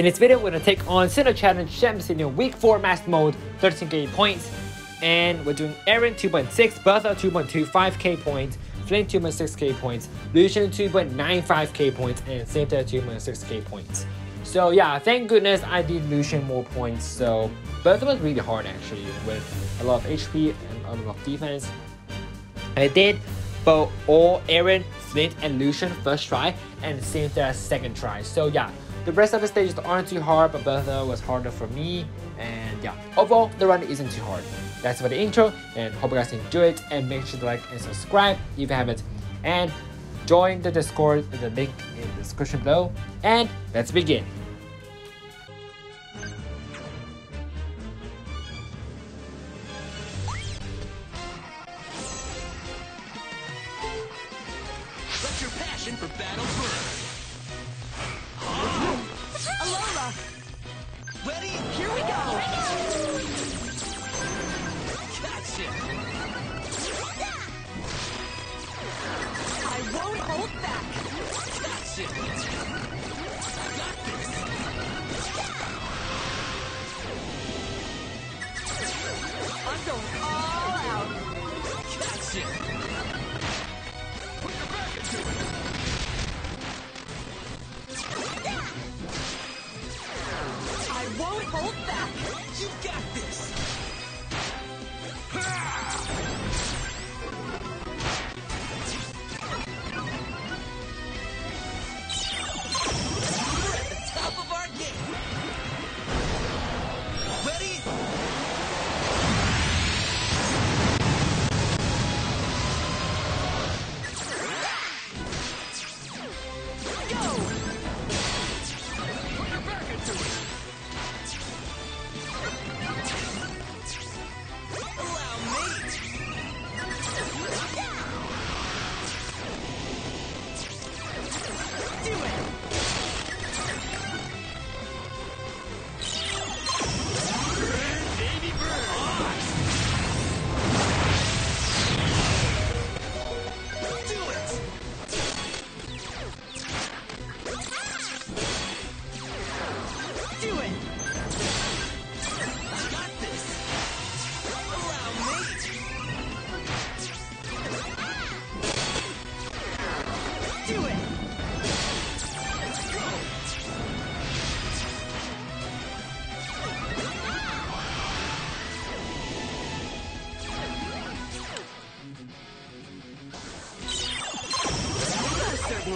In this video, we're gonna take on Sinnoh Challenge Champions in Week 4 Master Mode, 13k points. And we're doing Aaron 2.6, Bertha 2.25k points, Flint 2.6k points, Lucian 2.95k points, and Cynthia 2.6k points. So yeah, thank goodness I did Lucian more points. So Bertha was really hard actually with a lot of HP and a lot of defense. I did both all Aaron, Flint, and Lucian first try, and Cynthia second try. So yeah, the rest of the stages aren't too hard, but Bertha was harder for me. And yeah, overall, the run isn't too hard. That's for the intro, and hope you guys enjoy it. And make sure to like and subscribe if you haven't. And join the Discord, in the link in the description below. And let's begin. Go!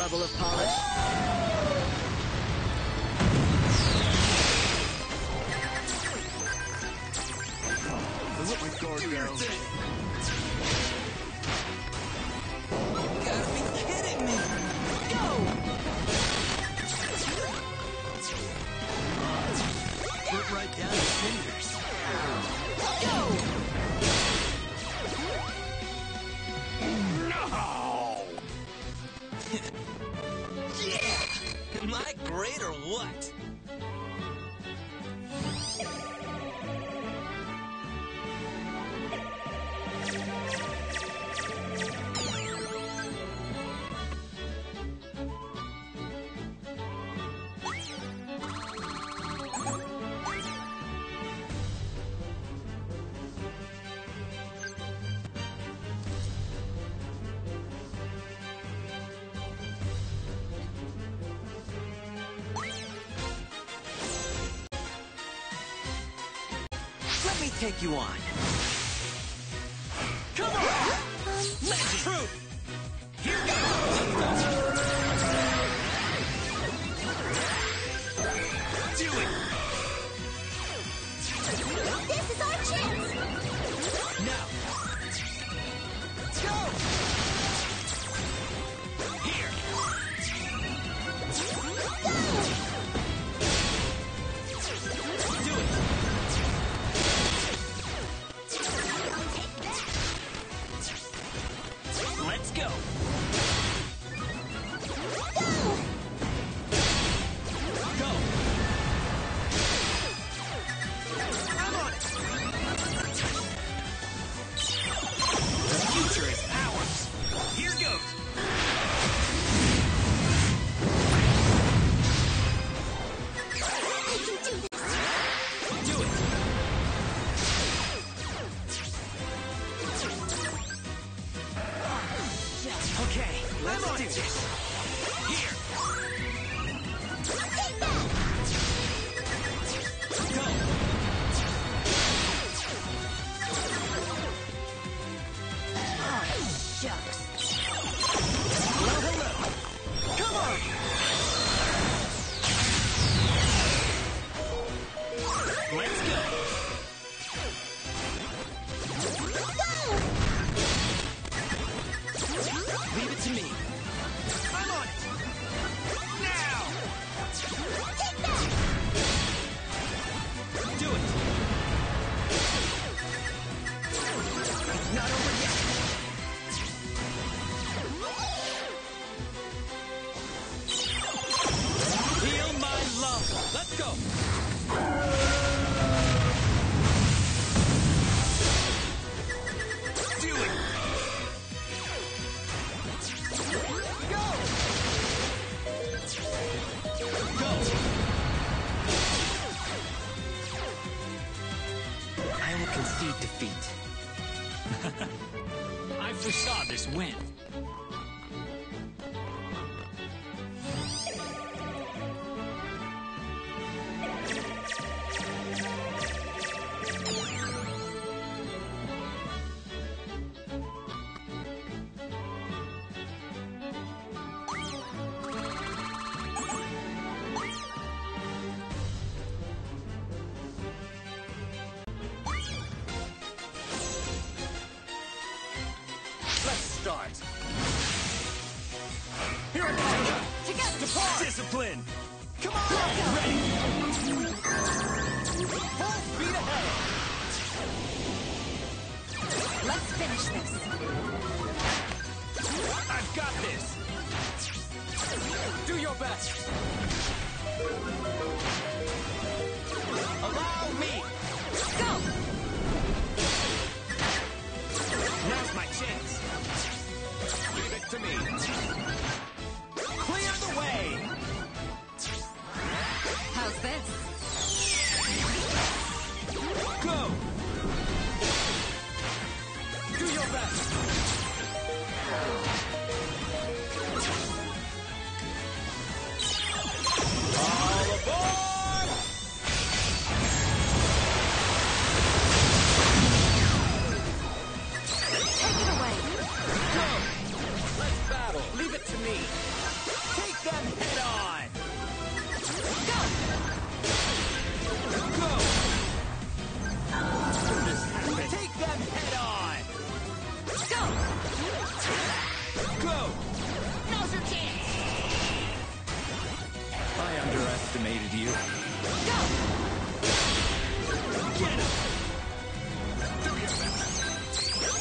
Level of polish. Guard what? Take you on. Come on! Let's prove! Here goes! Concede defeat. I foresaw this win. Depart. Discipline. Come on. Ready. Full speed ahead. Let's finish this. I've got this. Do your best. You. Go. Get him!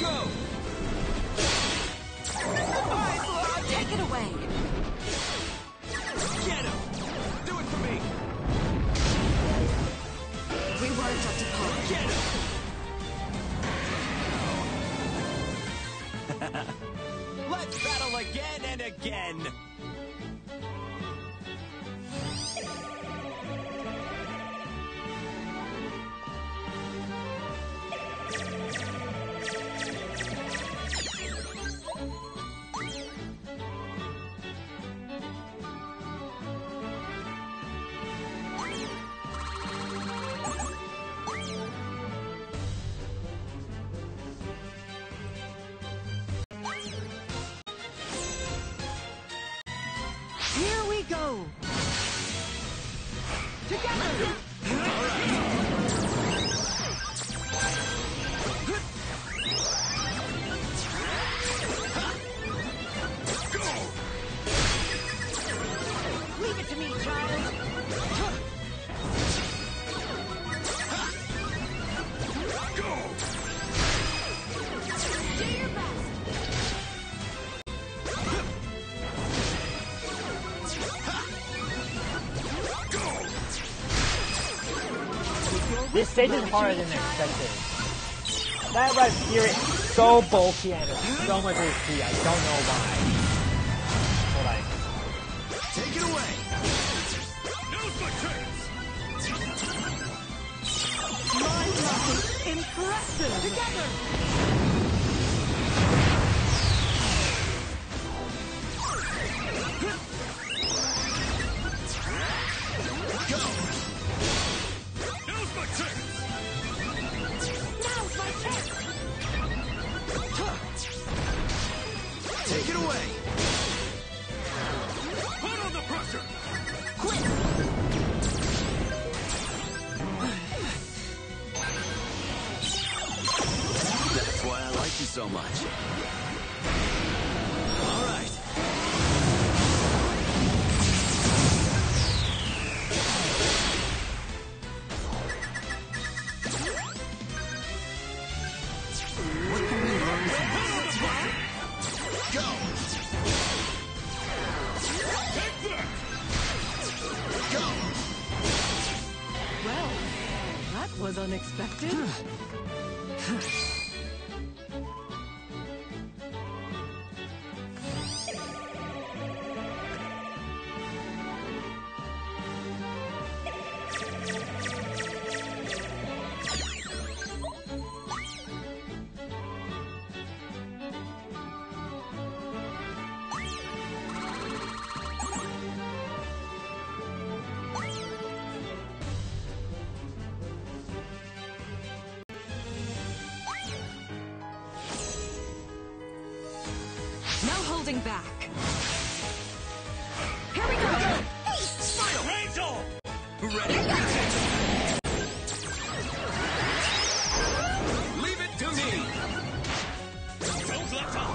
Go! Take it away. Get him! Do it for me! We up to par. Get him! Let's battle again and again! Here we go. Together. This stage is harder than expected. That right here is so bulky and it's so much HP. I don't know why. But like, Take it away! Impressive. Together. So much. No holding back. Here we go. Rachel! Ready? Leave it to me. Don't let up!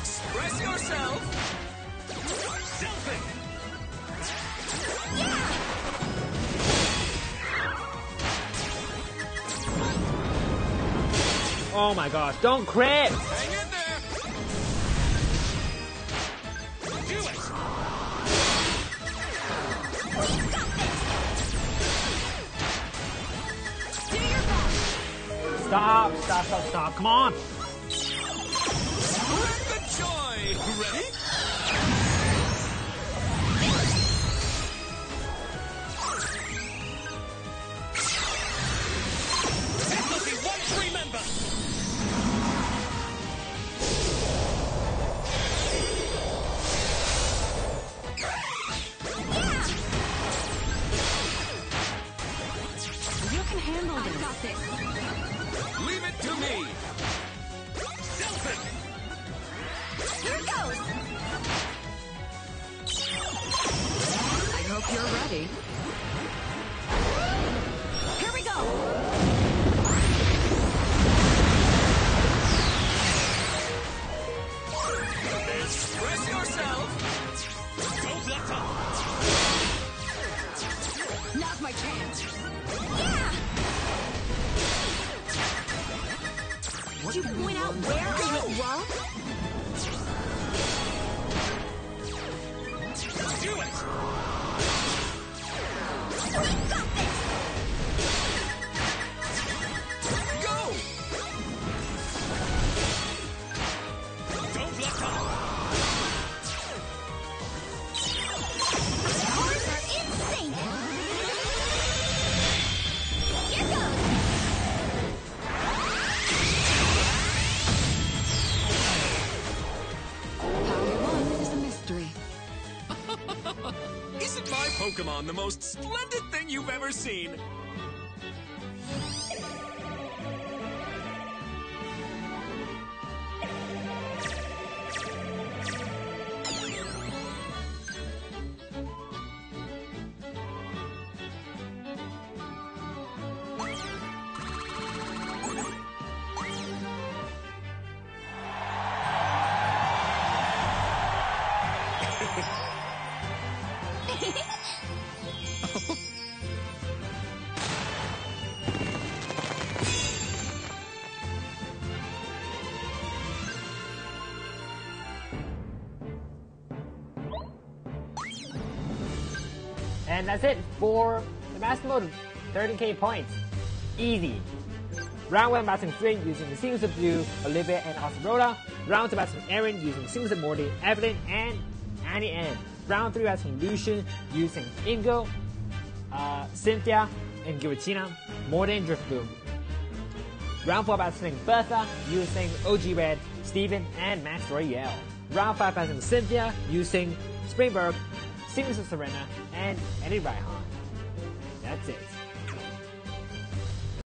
Express yourself. Selfie! Oh my gosh, don't crit! Hang in there. Do it! Do your best. Stop, stop, stop, stop, come on! Hope you're ready. Here we go. Pokemon the most splendid thing you've ever seen? And that's it for the Master Mode 13k points. Easy. Round 1 Blasting Flame using the Seams of Blue, Olivia and Osrola. Round 2 Blasting Aaron using Seams of Morty, Evelyn and Annie Ann. Round 3 Blasting Lucian using Ingo, uh, Cynthia and Giratina, Morty and Drifblim. Round 4 Blasting Bertha using OG Red, Steven and Max Royale. Round 5 Blasting Cynthia using Springberg, Seams of Serena and Eddie Raihan. That's it.